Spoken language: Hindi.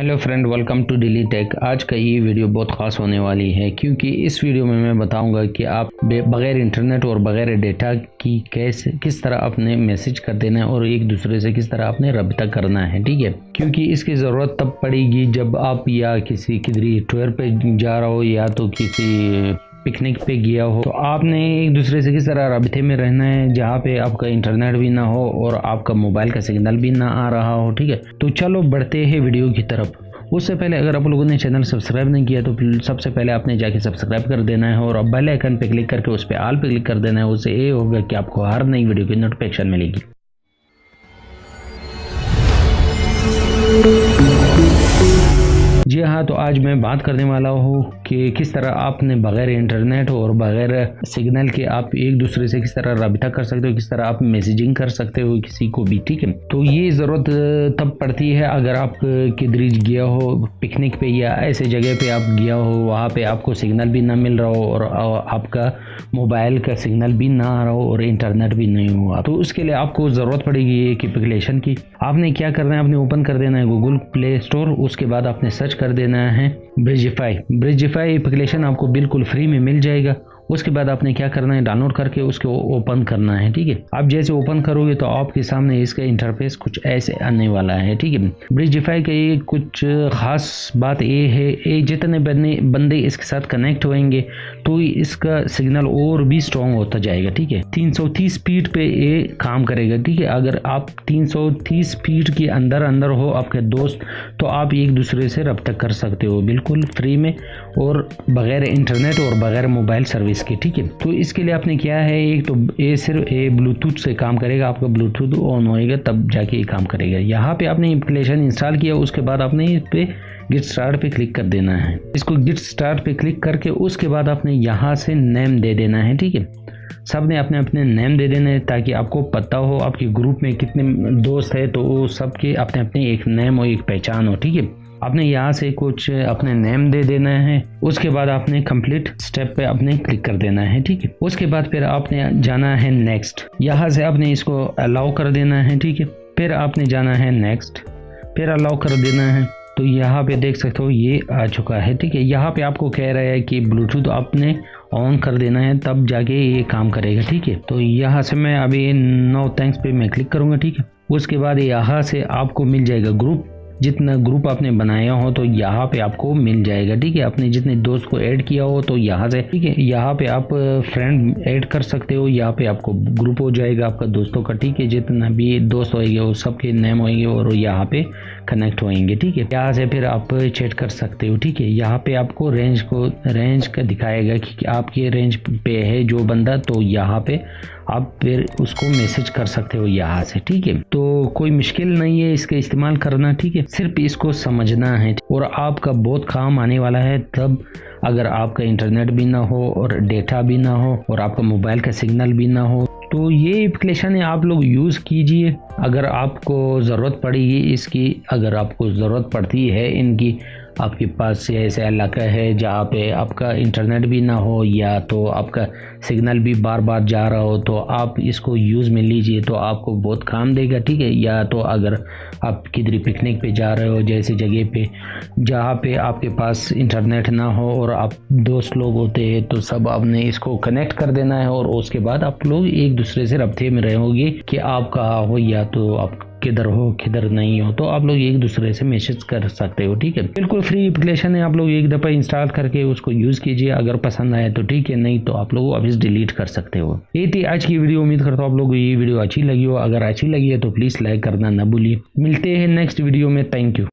Hello friend welcome to daily tech आज का ये वीडियो बहुत ख़ास होने वाली है, क्योंकि इस वीडियो में मैं बताऊँगा कि आप बगैर इंटरनेट और बगैर डेटा की कैसे, किस तरह अपने मैसेज कर देना है और एक दूसरे से किस तरह आपने रबता करना है, ठीक है? क्योंकि इसकी ज़रूरत तब पड़ेगी जब आप या किसी किधरी ट्वेर पे जा रहा हो या तो किसी पिकनिक पे गया हो। तो आपने एक दूसरे से किस तरह रबते में रहना है, जहाँ पे आपका इंटरनेट भी ना हो और आपका मोबाइल का सिग्नल भी ना आ रहा हो, ठीक है? तो चलो बढ़ते हैं वीडियो की तरफ़। उससे पहले अगर आप लोगों ने चैनल सब्सक्राइब नहीं किया तो सबसे पहले आपने जाके सब्सक्राइब कर देना है और अब बेल आइकन पे क्लिक करके उस पर आल पे क्लिक कर देना है। उससे ये होगा कि आपको हर नई वीडियो की नोटिफिकेशन मिलेगी। जी हाँ तो आज मैं बात करने वाला हूँ कि किस तरह आपने बगैर इंटरनेट और बगैर सिग्नल के आप एक दूसरे से किस तरह रबिता कर सकते हो, किस तरह आप मैसेजिंग कर सकते हो किसी को भी, ठीक है? तो ये ज़रूरत तब पड़ती है अगर आप किधर गया हो पिकनिक पे या ऐसे जगह पे आप गया हो, वहाँ पे आपको सिग्नल भी ना मिल रहा हो और आपका मोबाइल का सिग्नल भी ना आ रहा हो और इंटरनेट भी नहीं हुआ। तो उसके लिए आपको ज़रूरत पड़ेगी एक एप्लीकेशन की। आपने क्या करना है? आपने ओपन कर देना है गूगल प्ले स्टोर उसके बाद आपने सर्च कर देना है ब्रिजिफाई ब्रिजिफाई एप्लीकेशन आपको बिल्कुल फ्री में मिल जाएगा। उसके बाद आपने क्या करना है? डाउनलोड करके उसको ओपन करना है, ठीक है? आप जैसे ओपन करोगे तो आपके सामने इसका इंटरफेस कुछ ऐसे आने वाला है, ठीक है? ब्रिजिफाई का ये कुछ खास बात ये है, ये जितने बंदे बंदे इसके साथ कनेक्ट होंगे तो इसका सिग्नल और भी स्ट्रॉन्ग होता जाएगा, ठीक है? 330 स्पीड पे ये काम करेगा, ठीक है? अगर आप 330 स्पीड के अंदर अंदर हो आपके दोस्त तो आप एक दूसरे से रब्ता कर सकते हो, बिल्कुल फ्री में और बगैर इंटरनेट और बगैर मोबाइल सर्विस इसके, ठीक है? तो इसके लिए आपने क्या है एक तो ये सिर्फ़ ये ब्लूटूथ से काम करेगा आपका, ब्लूटूथ ऑन होएगा, तब जाके ये काम करेगा। यहाँ पे आपने एप्लीकेशन इंस्टॉल किया, उसके बाद आपने इस पर गिट स्टार्ट पे क्लिक कर देना है। इसको गिट स्टार्ट पे क्लिक करके उसके बाद आपने यहाँ से नेम दे देना है, ठीक है? सबने अपने अपने नेम दे देने ताकि आपको पता हो आपके ग्रुप में कितने दोस्त है तो वो सबके अपने अपने एक नेम और एक पहचान हो, ठीक है? आपने यहाँ से कुछ अपने नेम दे देना है। उसके बाद आपने कंप्लीट स्टेप पे अपने क्लिक कर देना है, ठीक है? उसके बाद फिर आपने जाना है नेक्स्ट यहाँ से आपने इसको अलाउ कर देना है, ठीक है? फिर आपने जाना है नेक्स्ट फिर अलाउ कर देना है। तो यहाँ पे देख सकते हो ये आ चुका है, ठीक है? यहाँ पे आपको कह रहा है कि ब्लूटूथ आपने ऑन कर देना है, तब जाके ये काम करेगा, ठीक है? तो यहाँ से मैं अभी नो थैंक्स पे मैं क्लिक करूँगा, ठीक है? उसके बाद यहाँ से आपको मिल जाएगा ग्रुप जितना ग्रुप आपने बनाया हो तो यहाँ पे आपको मिल जाएगा, ठीक है? आपने जितने दोस्त को ऐड किया हो तो यहाँ से, ठीक है? यहाँ पे आप फ्रेंड ऐड कर सकते हो, यहाँ पे आपको ग्रुप हो जाएगा आपका दोस्तों का, ठीक है? जितना भी दोस्त होएँगे वो सबके नेम होएँगे और यहाँ पे कनेक्ट होएँगे ठीक है? यहाँ से फिर आप चेट कर सकते हो, ठीक है? यहाँ पे आपको रेंज को रेंज का दिखाएगा कि आपके रेंज पे है जो बंदा तो यहाँ पे आप फिर उसको मैसेज कर सकते हो यहाँ से, ठीक है? तो कोई मुश्किल नहीं है इसका इस्तेमाल करना, ठीक है? सिर्फ़ इसको समझना है, और आपका बहुत काम आने वाला है तब अगर आपका इंटरनेट भी ना हो और डेटा भी ना हो और आपका मोबाइल का सिग्नल भी ना हो तो ये एप्लीकेशन है आप लोग यूज़ कीजिए। अगर आपको ज़रूरत पड़ेगी इसकी, अगर आपको ज़रूरत पड़ती है इनकी आपके पास ऐसा इलाका है, जहाँ पे आपका इंटरनेट भी ना हो या तो आपका सिग्नल भी बार बार जा रहा हो तो आप इसको यूज़ में लीजिए तो आपको बहुत काम देगा, ठीक है? या तो अगर आप किधर पिकनिक पे जा रहे हो, जैसे जगह पे, जहाँ पे आपके पास इंटरनेट ना हो और आप दोस्त लोग होते हैं तो सब आपने इसको कनेक्ट कर देना है और उसके बाद आप लोग एक दूसरे से रब्ते में रहोगे कि आप कहाँ हो या तो आप किधर हो, किधर नहीं हो तो आप लोग एक दूसरे से मैसेज कर सकते हो, ठीक है? बिल्कुल फ्री एप्लीकेशन है, आप लोग एक दफ़ा इंस्टॉल करके उसको यूज़ कीजिए, अगर पसंद आए तो ठीक है? नहीं तो आप लोग अभी डिलीट कर सकते हो। ये थी आज की वीडियो उम्मीद करता हूँ आप लोग ये वीडियो अच्छी लगी हो। अगर अच्छी लगी है तो प्लीज़ लाइक करना ना भूलिए। मिलते हैं नेक्स्ट वीडियो में थैंक यू